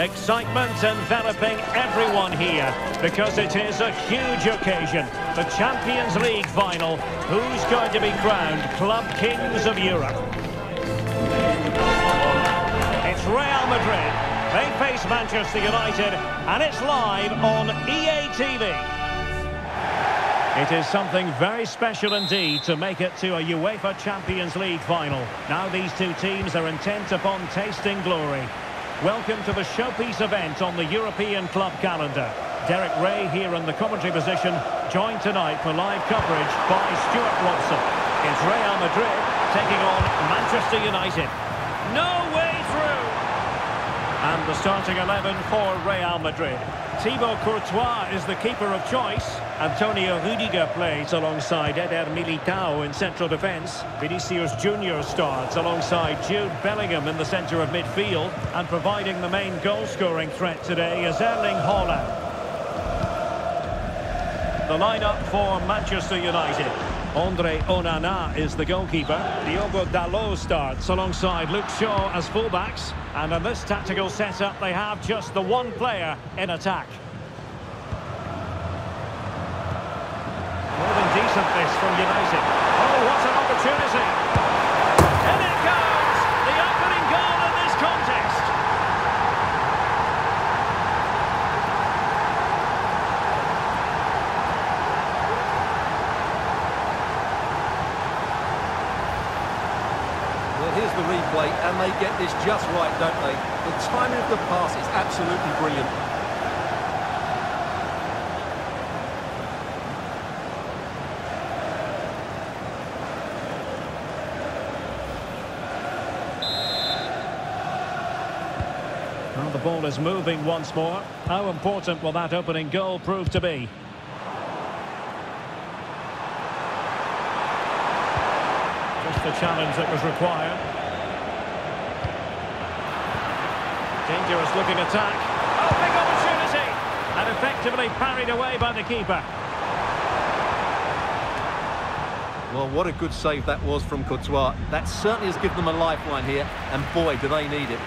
Excitement enveloping everyone here because it is a huge occasion. The Champions League final. Who's going to be crowned Club Kings of Europe? It's Real Madrid. They face Manchester United and it's live on EA TV. It is something very special indeed to make it to a UEFA Champions League final. Now these two teams are intent upon tasting glory. Welcome to the showpiece event on the European club calendar. Derek Ray here in the commentary position, joined tonight for live coverage by Stuart Robson. It's Real Madrid taking on Manchester United. No way through! And the starting 11 for Real Madrid. Thibaut Courtois is the keeper of choice. Antonio Rudiger plays alongside Eder Militao in central defence. Vinicius Junior starts alongside Jude Bellingham in the centre of midfield. And providing the main goal-scoring threat today is Erling Haaland. The lineup for Manchester United. Andre Onana is the goalkeeper. Diogo Dalot starts alongside Luke Shaw as fullbacks. And in this tactical setup, they have just the one player in attack. More than decent this from United. Oh, what an opportunity! In it goes! The opening goal in this contest! Well, here's the replay, and they get this just right, don't they? The timing of the pass is absolutely brilliant. The ball is moving once more. How important will that opening goal prove to be? Just the challenge that was required. Dangerous looking attack. Oh, big opportunity! And effectively parried away by the keeper. Well, what a good save that was from Courtois. That certainly has given them a lifeline here, and boy, do they need it.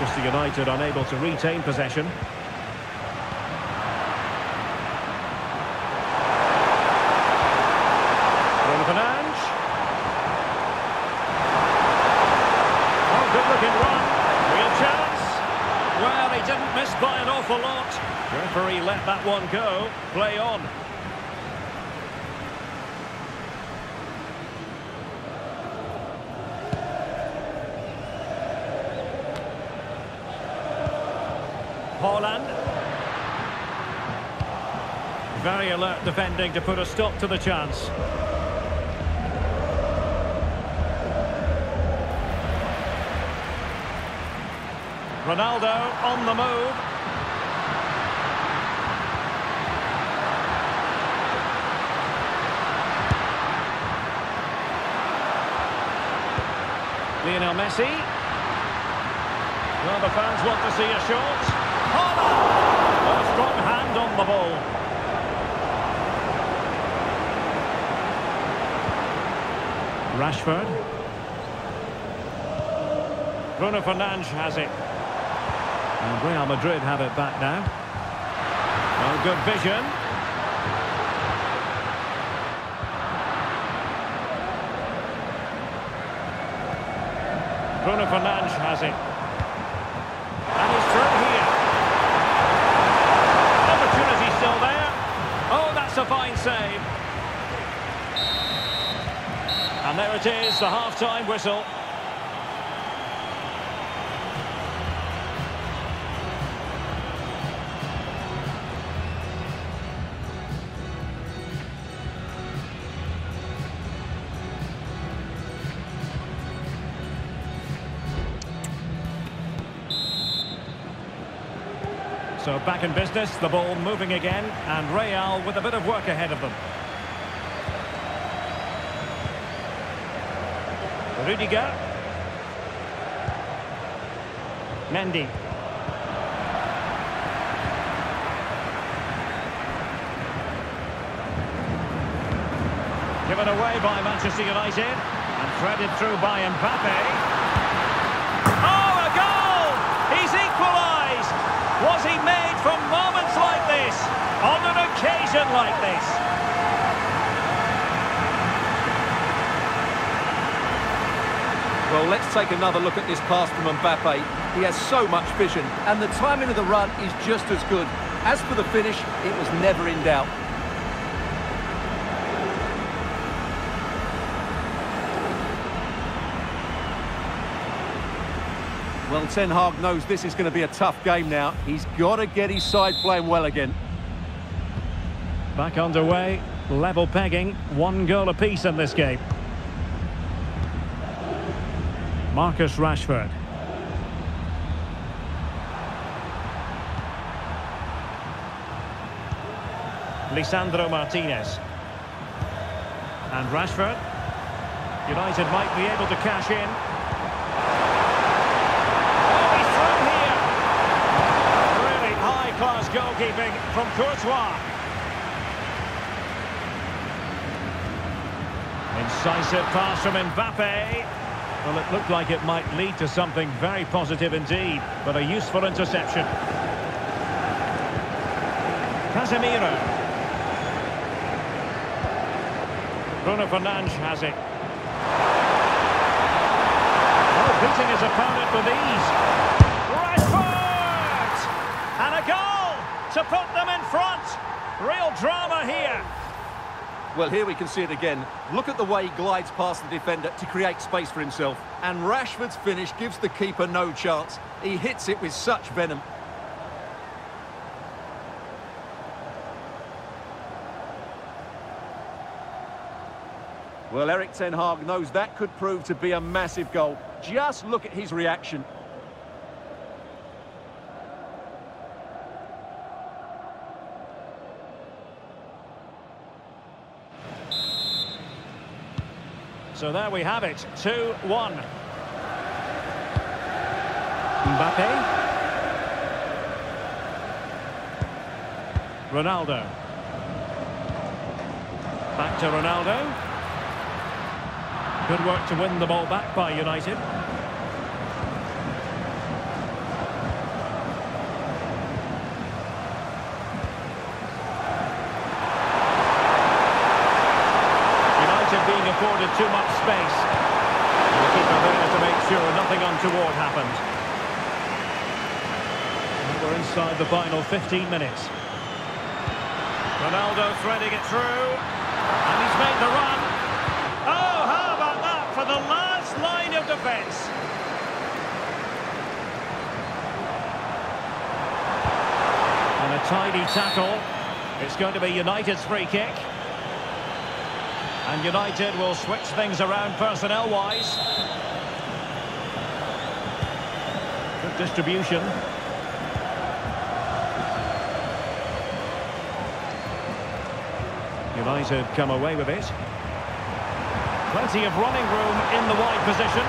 Manchester United unable to retain possession. Bruno. Oh, good looking run. Real chance. Well, he didn't miss by an awful lot. Referee let that one go. Play on. Haaland. Very alert defending to put a stop to the chance. Ronaldo on the move. Lionel Messi. Well, the fans want to see a shot. A strong hand on the ball. Rashford. Bruno Fernandes has it. And Real Madrid have it back now. Oh, good vision. Bruno Fernandes has it. A fine save. And there it is, the half-time whistle. So back in business, the ball moving again, and Real with a bit of work ahead of them. Rudiger. Mendy. Given away by Manchester United. And Threaded through by Mbappe. Was he made for moments like this? On an occasion like this? Well, let's take another look at this pass from Mbappe. He has so much vision, and the timing of the run is just as good. As for the finish, it was never in doubt. Ten Hag knows this is going to be a tough game now. He's got to get his side playing well again. Back underway, level pegging, one goal apiece in this game. Marcus Rashford. Lisandro Martinez. And Rashford. United might be able to cash in. Oh, he's through here. Really high-class goalkeeping from Courtois. Incisive pass from Mbappe. Well, it looked like it might lead to something very positive indeed, but a useful interception. Casemiro. Bruno Fernandes has it. Oh, beating his opponent with ease. To put them in front. Real drama here. Well, here we can see it again. Look at the way he glides past the defender to create space for himself. And Rashford's finish gives the keeper no chance. He hits it with such venom. Well, Erik Ten Hag knows that could prove to be a massive goal. Just look at his reaction. So there we have it, 2-1. Mbappe. Ronaldo. Back to Ronaldo. Good work to win the ball back by United. United being afforded too much space. And the keeper there to make sure nothing untoward happened. And we're inside the final 15 minutes. Ronaldo threading it through. And he's made the run. Oh, how about that for the last line of defence? And a tidy tackle. It's going to be United's free kick. And United will switch things around personnel-wise. Good distribution. United come away with it. Plenty of running room in the wide position.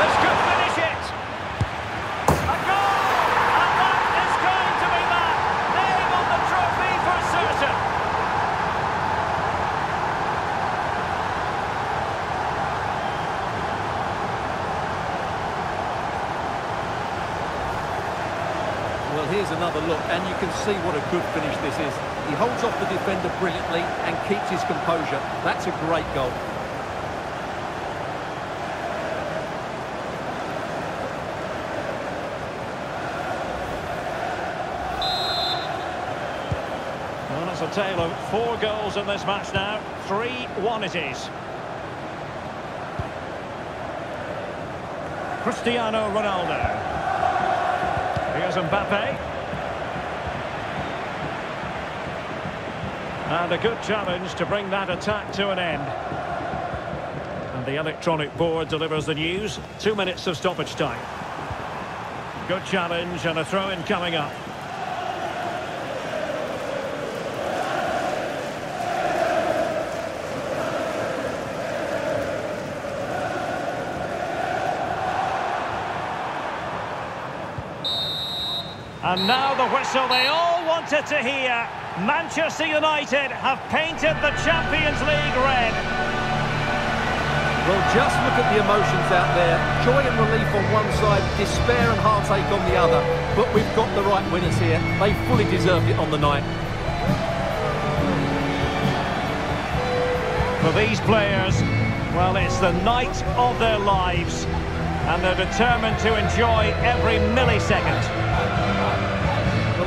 This could finish it. A goal! And that is going to be that. Name on the trophy for certain. Well, here's another look, and you can see what a good finish this is. He holds off the defender brilliantly and keeps his composure. That's a great goal. Well, it's a tale of four goals in this match now. 3-1 it is. Cristiano Ronaldo. Here's Mbappe. And a good challenge to bring that attack to an end. And the electronic board delivers the news. Two minutes of stoppage time. Good challenge and a throw-in coming up. And now the whistle they all wanted to hear. Manchester United have painted the Champions League red. Well, just look at the emotions out there. Joy and relief on one side, despair and heartache on the other. But we've got the right winners here. They fully deserved it on the night. For these players, well, it's the night of their lives. And they're determined to enjoy every millisecond.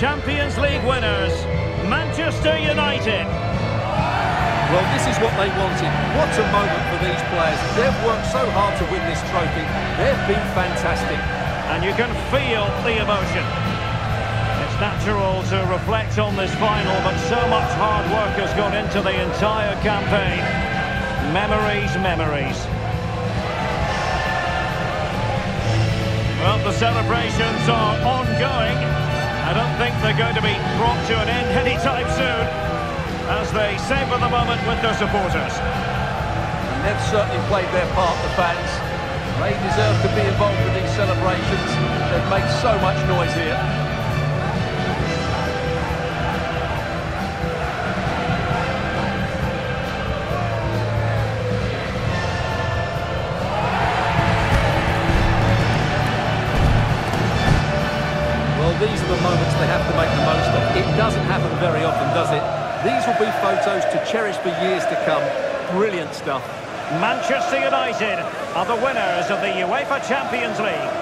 Champions League winners, Manchester United. Well, this is what they wanted. What a moment for these players. They've worked so hard to win this trophy. They've been fantastic. And you can feel the emotion. It's natural to reflect on this final, but so much hard work has gone into the entire campaign. Memories, memories. Well, the celebrations are ongoing. I don't think they're going to be brought to an end anytime soon as they savour the moment with their supporters. And they've certainly played their part, the fans. They deserve to be involved in these celebrations. They've made so much noise here. Doesn't happen very often, does it? These will be photos to cherish for years to come. Brilliant stuff. Manchester United are the winners of the UEFA Champions League.